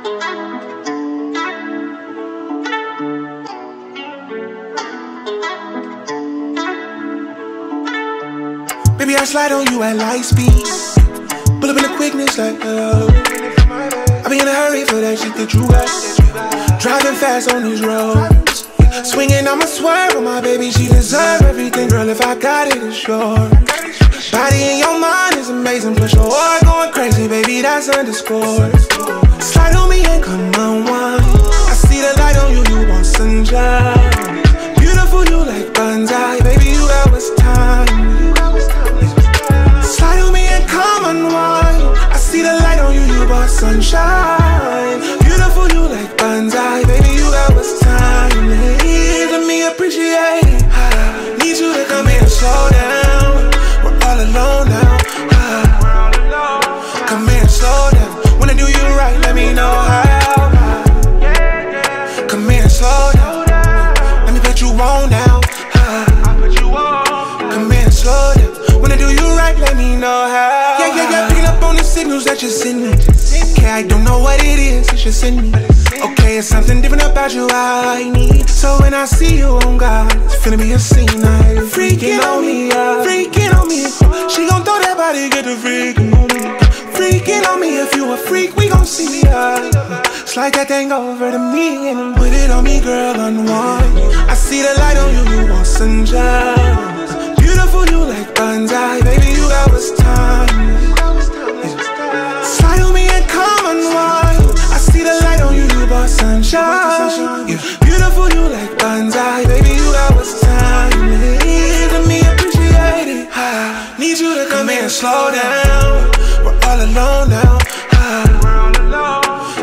Baby, I slide on you at light speed. Pull up in the quickness like uh, hello. I be in a hurry for that shit that you got. Driving fast on these roads. Swinging, I'ma swerve on my baby. She deserve everything, girl. If I got it, it's yours. Body in your mind is amazing. Plus your heart going crazy, baby. That's underscore. Sunshine. Signals that you're sending. Okay, I don't know what it is that you're sending. Okay, it's something different about you I need. So when I see you on God, it's finna be a scene. Like freaking on me. Freaking on me. She gon' throw that body, get the freaking on me. Freaking on me, if you a freak, we gon' see ya. It's like that thing over to me and put it on me, girl, unwind. I see the light on you, you want sunshine. Slow down. We're all alone now.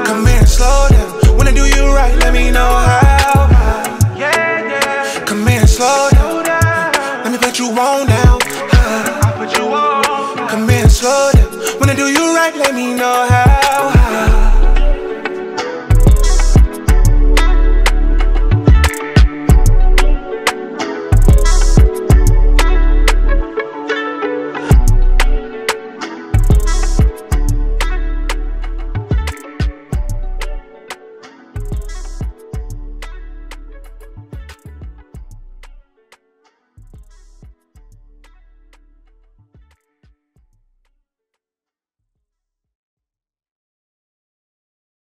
Come here and slow down. When I do you right, let me know how. Come here and slow down. Let me put you on now. Ah. Come here and slow down. When I do you right, let me know how.